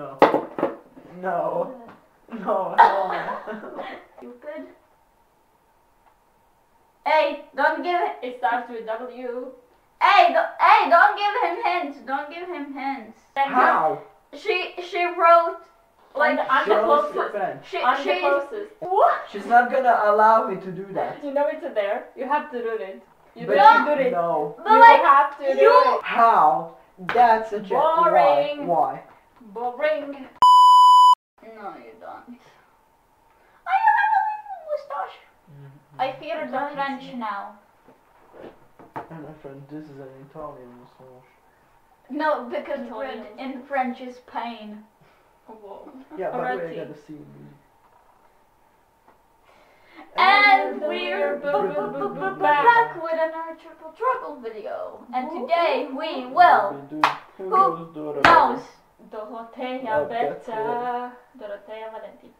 No. No. No. no. Stupid. Hey, don't give it. It starts with W. Hey, do, hey, don't give him hints. Don't give him hints. How? She she wrote like I'm the closest. She I'm the closest. What? She's not gonna allow me to do that. You know it's there. You have to do it. You But don't do it. no. But you like have to do you- it. How? That's a joke. Why? Why? Boring. No, you don't. I have a little mustache. Mm-hmm. I fear the Nice. French now. And my friend, this is an Italian mustache. No, because Italian. red in French is pain. Whoa. Yeah, by the way, I Alrighty. gotta see me. And And we're back with another triple trouble video. And today we will Who knows? Dorotea Oh, Beta. Dorotea Valenti.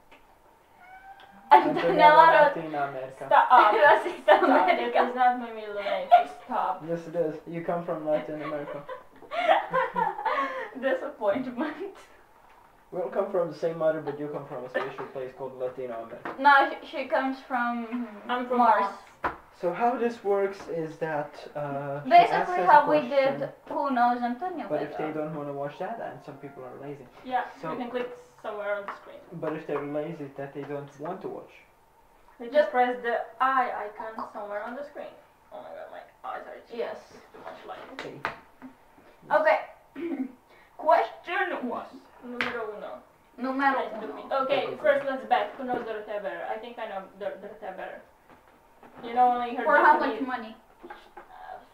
Antonella Latin America. Stop. Racista Stop. It America. is not my middle name. Stop. Yes, it is. You come from Latin America. Disappointment. We don't come from the same mother, but you come from a special place called Latino America. No, she, she comes from I'm from Mars. So how this works is that uh, she asks Basically, how we question, did Who Knows Antonio But if they don't want to watch that, and some people are lazy. Yeah, So- you can click somewhere on the screen. But if they're lazy that they don't want to watch, You Just- just press the eye icon somewhere on the screen. Oh my god, my eyes are itchy. Yes. It's too much light. okay. Okay. Question one. Numero uno. Numero uno. Okay, first let's bet. Who knows Dorothea better? I think I know Dor- Dorothea better. You know only her For how much money? uh,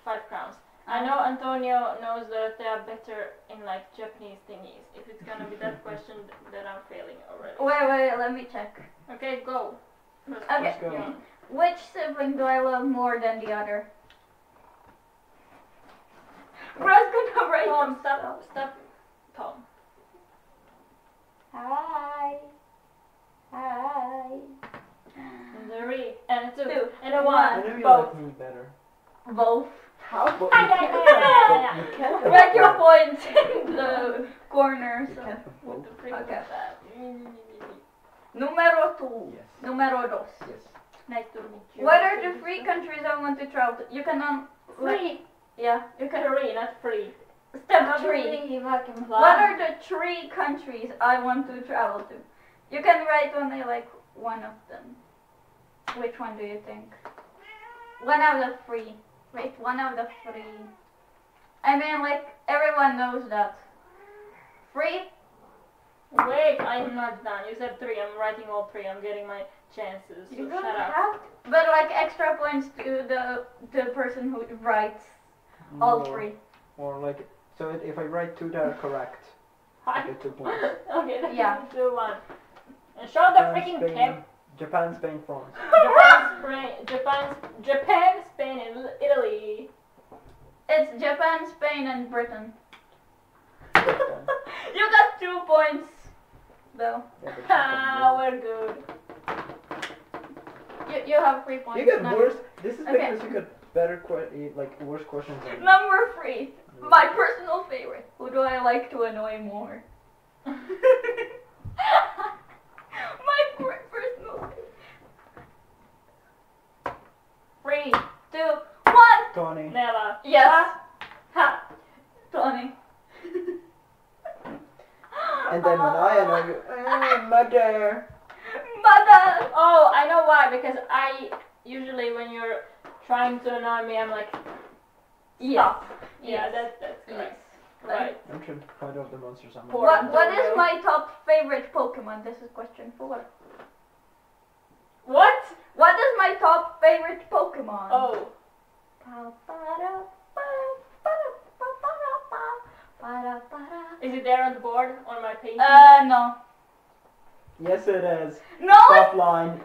five crowns. I know Antonio knows that they are better in like Japanese thingies. If it's gonna be that question, then I'm failing already. Wait, wait, let me check. Okay, go. First Okay. Let's go. question. Which sibling do I love more than the other? Bro's gonna write Tom, some stop, stop. Tom. Hi. Hi. And the re and a two, Two. and a I one. know you Both. like me better. Both. How? But you Yeah, can't yeah, yeah, have both. You can't have Write your both. points in the corner. You can't have What both. the freak Okay. that? Numero two. Yes. Numero dos. Yes. Nice to meet you. What are the three countries I want to travel to? You can um, like, Free. yeah. You can read, not free. Step three. What are the three countries I want to travel to? You can write only like one of them. Which one do you think? One out of three. Wait, one out of three. I mean, like everyone knows that. Three. Wait, I'm not done. You said three. I'm writing all three. I'm getting my chances. So You don't shut up. have, but like extra points to the the person who writes all Or- three. Or like, so if I write two that are correct, I Hi. get two points. okay, that's Yeah. two, one. And show the Japan, freaking Spain, cap. Japan, Spain, France. Japan, Spain, Japan, Japan, Spain, and Italy. It's Japan, Spain, and Britain. You got two points, though. Yeah, Ah, we're good. You, you have three points. You get worse. This is Okay. because you got better, like worse questions. Number three. My personal favorite. Who do I like to annoy more? My per- personal favorite. Three, two, one. Toni. Nella. Yes, Ha. Toni. And then when I annoy you, mother. Mother. Oh, I know why. Because I usually when you're trying to annoy me, I'm like, Yes. yeah, Yes. that's that's Yes. Right. I'm trying to find out the monsters. I'm Poor What What is my top favorite Pokemon? This is question four. What? What is my top favorite Pokemon? Oh. Is it there on the board on my page? Uh, no. Yes, it is. No, Stop line.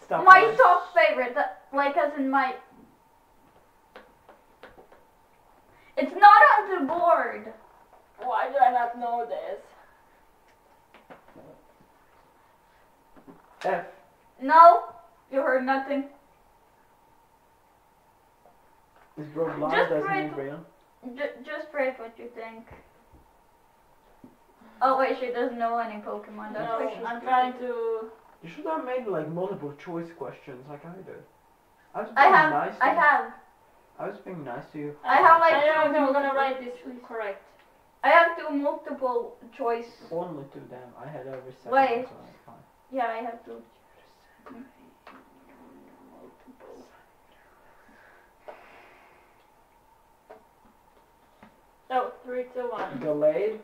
Stop my line. top favorite, like as in my. It's not on the board. Why do I not know this? F. No, you heard nothing. Is bro blind? Just Doesn't write- mean real. J- just write what you think. Oh wait, she doesn't know any Pokemon. That's No, why I'm trying to. You should have made like multiple choice questions like I did. I was I being have, nice to I you. have, I was being nice to you. I have, like, I don't know if two I'm gonna write this choice. correct. I have two multiple choice. Only to them. I had every second. Wait. So Yeah, I have two. So three, two, one. Gallade?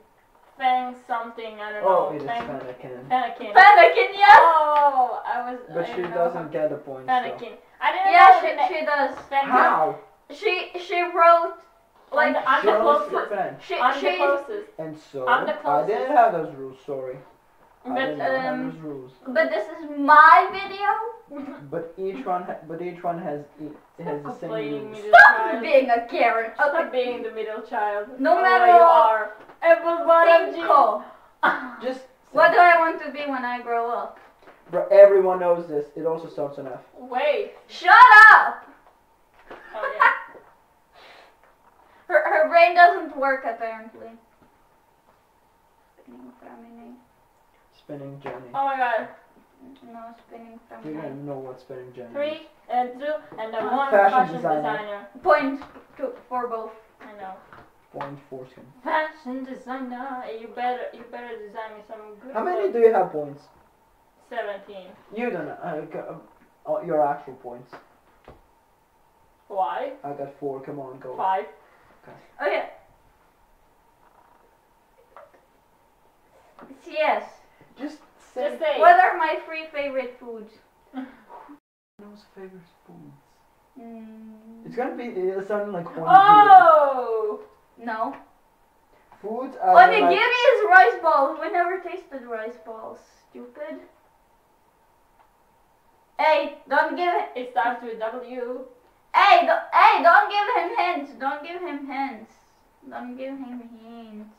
Fang something. I don't Oh, know. it is Fang. Fennekin. Fennekin. Fennekin, yes. Oh, I was. But I she doesn't get the points though. Fennekin. I didn't Yeah, know the she, she does. Fennekin. How? She she wrote like I'm, I'm She the only closest. speaks she I'm the she closest. And so, I'm the I didn't have those rules, sorry. I But um, rules. but this is my video. But each one, ha- but each one has e- has the same playing rules. Stop child. being a Karen. Stop Okay. being the middle child. No Oh, matter you are. Everybody. Cinco. Just What do I want to be when I grow up? Bro, everyone knows this. It also starts on F. Wait. Shut up! Okay. Her her brain doesn't work apparently. Spinning Jenny. Oh my god. No, spinning You don't know what spinning Jenny. Three and two and then one Fashion fashion, designer. designer. Point to, for both. I know. Point foreskin. Fashion designer. You better you better design me some good. How many clothes. do you have points? Seventeen. You don't know. I uh, your actual points. Why? I got four. Come on, go. Five. Okay. Yes. Just say. Just say. What are my three favorite foods? Knows favorite foods. Mm, It's gonna be uh, something like one. Oh. no. Foods are like. Onigiri is rice balls. We never tasted rice balls. Stupid. Hey, don't give it. It starts with W. Hey, do, hey, don't give him hints. Don't give him hints. Don't give him hints.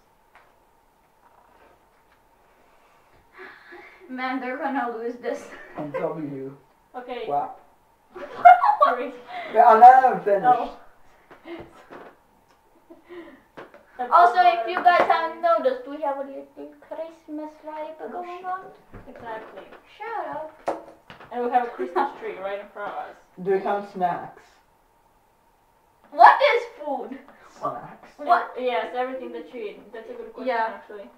Man, they're gonna lose this. On W. Okay. Wow. Three. Yeah, I'm not even finished. No. Oh. Also, if you guys haven't noticed, we have a little Christmas vibe oh, going on. Exactly. Shut up. And we have a Christmas tree right in front of us. Do we count snacks? What is food? Snacks. What? Yes, everything that you eat. That's a good question, Yeah. actually.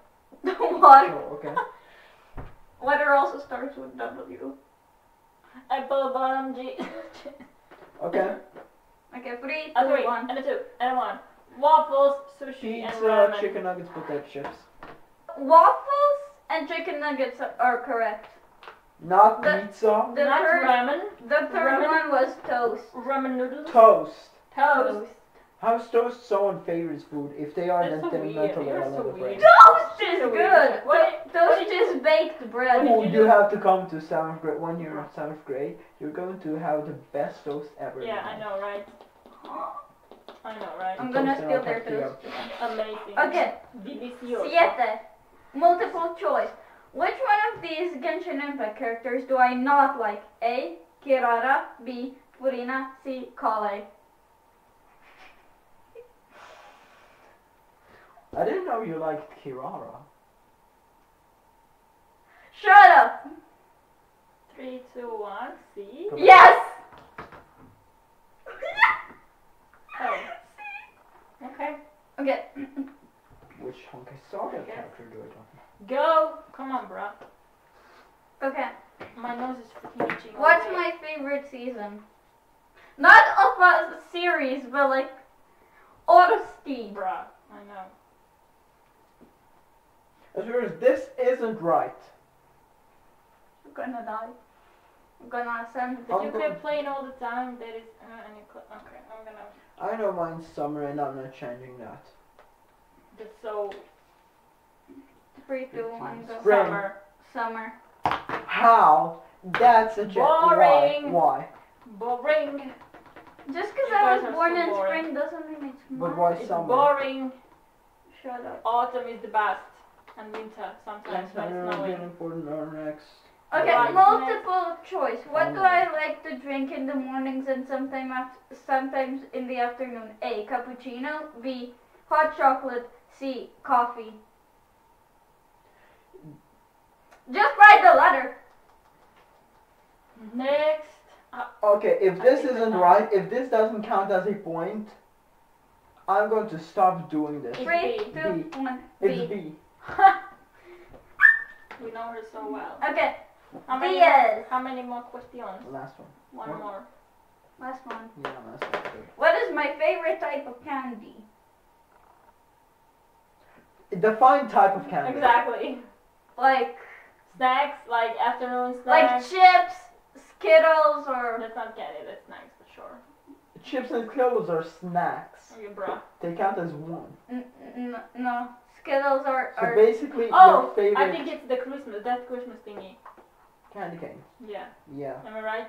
Water. Oh, okay. Water also starts with W. Apple bottom G. Okay. Okay, three, a two, three, one. and a two, and a one. Waffles, sushi, and Pizza, ramen. chicken nuggets, potato chips. Waffles and chicken nuggets are correct. Not The- pizza. The Not third, ramen. the third ramen. one was toast. Ramen noodles. Toast. Toast. How is toast someone's favorite food if they are That's so then weird. mentally You're so and. Toast is So good. What- toast is baked bread. Oh, you you have to come to seventh grade. When you're in seventh grade, you're going to have the best toast ever. Yeah, I know, right? I know, right? I'm Toast gonna and steal their talk to you. toast. Amazing. Okay, Delicioso. siete. Multiple choice. Which one of these Genshin Impact characters do I not like? A. Kirara. B. Furina. C. Kale. I didn't know you liked Kirara. Shut up! Three, two, one. See? Yes! Oh. Okay. Okay, Which Honkai Saga Okay. character do I talk Go. Come on, bruh. okay. My nose is freaking itching. What's already. my favorite season? Not of a series, but like Odyssey. Bruh. I know. As far as this isn't right. I'm gonna die. I'm gonna send But I'm you go- can play it all the time. That is. Uh, and you cl- okay, I'm gonna. I know mine's summer and I'm not changing that. That's so three, two, one, go. Spring. summer. Summer. How? That's a joke. Boring. Why? Boring. Just because I was born so in boring. spring doesn't mean it's But mine. why It's summer? boring. Shut up. Autumn is the best. And winter sometimes That's when it's not snowing. really important. Our next. Okay, Right. multiple choice. What do Oh. I like to drink in the mornings and sometime af- sometimes in the afternoon? A. Cappuccino. B. Hot chocolate. C. Coffee. Just write the letter. Next. Uh, okay, if I this isn't right, if this doesn't count as a point, I'm going to stop doing this. It's Three, B. two, one. It's B. B. we know her so well. Okay. How many, Diaz. how many more questions? Last one. One What? more. Last one. Yeah, last one. Good. What is my favorite type of candy? Define type of candy. Exactly. Like Snacks, like afternoon snacks. like chips, Skittles, or that's not candy, that's snacks for sure. Chips and Skittles are snacks. Okay, bro. They count as one. n- n- no Skittles are, So basically, Oh, your favorite I think it's the Christmas, that Christmas thingy. candy cane. Yeah. Yeah. Am I right?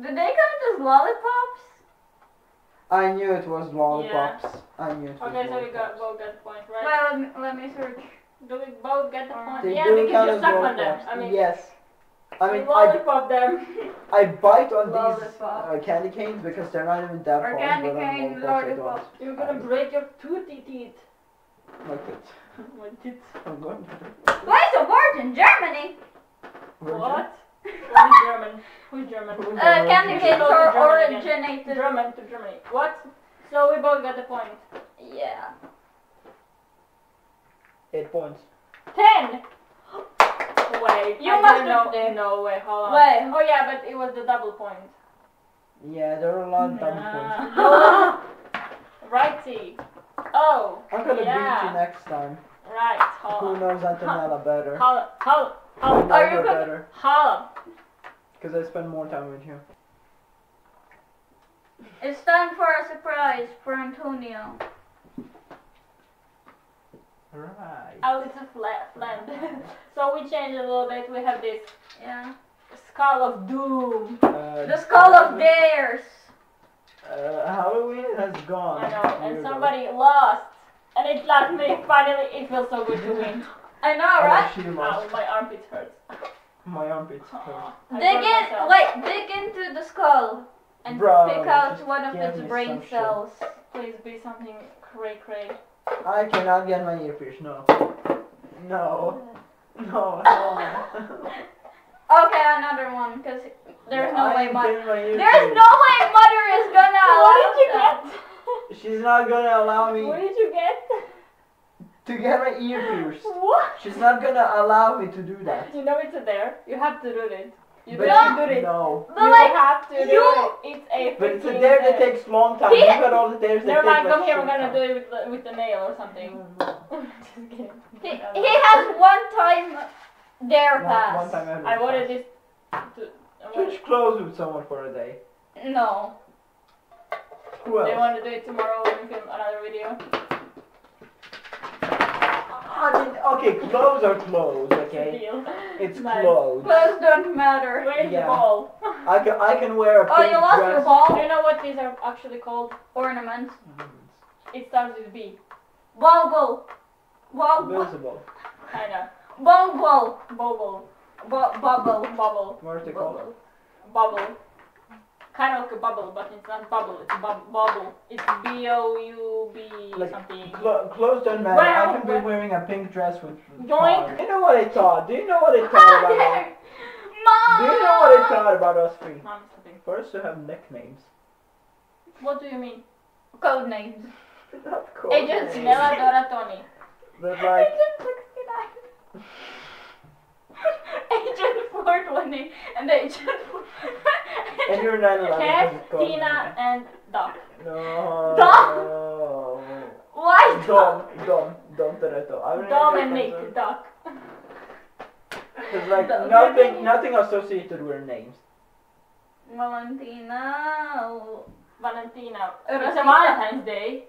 Did they count as lollipops? I knew it was lollipops. Yeah. I knew it was Okay, so we got both got the point, right? Well, let me, let me search. Do we both get the point? They yeah, because you as suck on them. I mean, yes. I mean, you I, them. I bite on these uh, candy canes because they're not even that Or hard. candy cane, lollipops, lollipop. You're gonna break your toothy teeth. Don't. Like it. I'm going to. Why so hard in Germany? What? Who's German? Who's German? Who's Uh, German? candy You canes should go to are Germany again. originated. German to Germany. What? So we both got the point. Yeah. Eight points. Ten. Wait, You I must didn't have know. No way. Hold on. Wait. Oh yeah, but it was the double point. Yeah, there are a lot of double points. Righty. Oh. I'm gonna beat you next time. Right. Who on. knows Antonella better? Hold hold I hold Are you her gonna- better. hold. Because I spend more time with you. It's time for a surprise for Antonio. Right. A little flat blend. so we changed a little bit. We have this Yeah. skull of doom. Uh, The skull of dares. Uh, Halloween has gone. I know, and Weirdo. somebody lost. And it's not me. Finally, it feels so good to win. I know, Oh, right? she Ow, my armpit hurts. My armpits hurt. Aw, I Dig in, myself. wait, dig into the skull and Bro, pick out one of give its brain some shit. cells. Please be something cray cray. I cannot get my earpiece. No. No. No. no. Okay, another one, because there's no I way am mother. getting my earpiece. There's no way mother is gonna allow What did you that. get? She's not gonna allow me What did you get? to get my earpiece. What? She's not gonna allow me to do that. You know it's there. You have to do it. You But don't she- do it. No. But you like, have to do you- it. It's a But it's a freaking dare that dare. takes long time. He- You've got all the dares that Never take mind, like come here. We're gonna time. do it with the, with the nail or something. Just kidding. He, he has one time dare One, pass. one time every I wanted class. this to. I wanted, Switch clothes with someone for a day. No. Who else? they want to do it tomorrow when we film another video. I mean, okay, clothes are clothes, okay? Deal. It's Nice. clothes. Clothes don't matter. Where's Yeah. the ball? I can, I can wear a Oh, pink you lost dress. your Do ball? you know what these are actually called? Ornaments. It starts with B. Bauble. Bauble. Visible. I know. Bauble. Bubble. Bu- Bubble. Bubble. Where's the called? Bubble. Kind of like a bubble, but it's not bubble. It's bub- bubble. It's B O U B Like, something. Clo- clothes don't matter. Well, I can be wearing a pink dress with. with Yoink. stars. Do you know what I thought? Do you know what I thought about us? Mom. Do you know what I thought about us three? Mom, something. First, to have nicknames. What do you mean? Code names. Not cool. Agent names. Nella Dora Toni. But like, Agent 69. Agent 420 and they just. and you're 911 Kev, because it's Tina, and Doc. No. Dom. Why Dom. Dom. Dom Toretto. I remember Dom and because Nick. Doc. Because like The- nothing, nothing associated with names. Valentina. Valentina. Rosita. It's a Valentine's Day.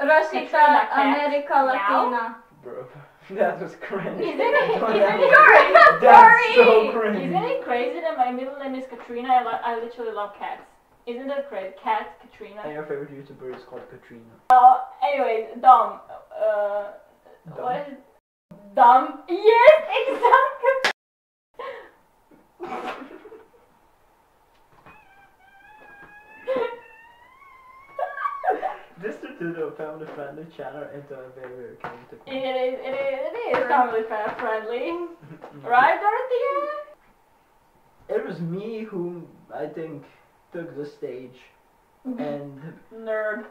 Rosita Katrina America Latina. Bro, that was cringe. Isn't it? Don't it? Sorry, I'm That's so crazy. cringe. Isn't it crazy that my middle name is Katrina? I, li- I literally love cats. Isn't that crazy? Cat, Katrina. And Katrina. your favorite YouTuber is called Katrina. Uh, anyways, Dom. Uh, Dom? what is Dom? Yes, exactly. This to the family friendly channel into a very very kind of It is, it is, it is family fa- friendly. Right, Dorothea? It was me who I think took the stage mm-hmm. and Nerd.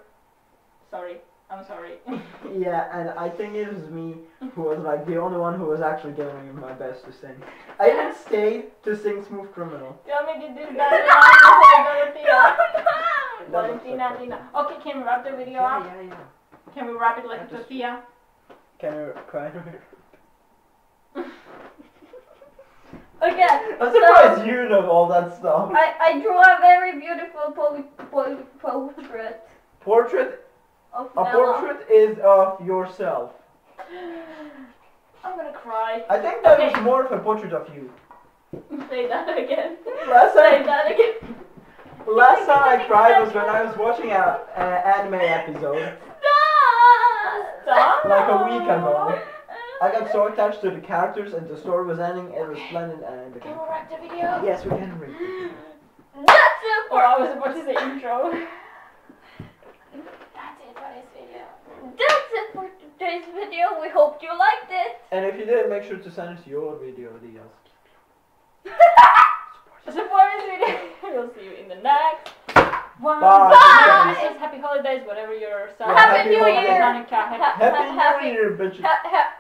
Sorry, I'm sorry. yeah, and I think it was me who was like the only one who was actually giving my best to sing. I even stayed to sing Smooth Criminal. Tell me to do that, Dorothea. That was Valentina, so Okay, can we wrap the video Yeah, up? yeah, yeah. Can we wrap it like I a just- tortilla? Can you cry? Okay. I'm surprised you know all that stuff. I, I drew a very beautiful po- po- portrait Portrait. of A Nella. portrait is of yourself. I'm gonna cry. I think that Okay. was more of a portrait of you. Say that again. Last Say time, that again. Last time I cried was when I was watching a, a anime episode. Stop! Stop. Like a week ago. I got so attached to the characters and the story was ending. It was splendid and I Can became. we wrap the video? Yes, we can read. it. That's it Oh, for I was about to say intro. That's it for this video. That's it for today's video. We hope you liked it. And if you did, make sure to send us your video ideas. Support this video. we'll see you in the next one. Bye. Christmas, happy holidays, whatever your Yeah, Happy happy New holidays. Year. Hanukkah, happy Ha- Happy Happy- New Year, bitches. Ha- ha-